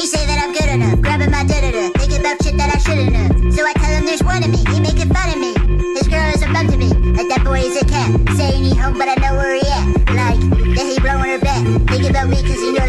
He say that I'm good enough, grabbing my da da thinking about shit that I shouldn't have. So I tell him there's one of me, he making fun of me. His girl is a bum to me, like that boy is a cat. Saying he home, but I know where he at. Like, that he blowing her back. Thinking about me, cause he know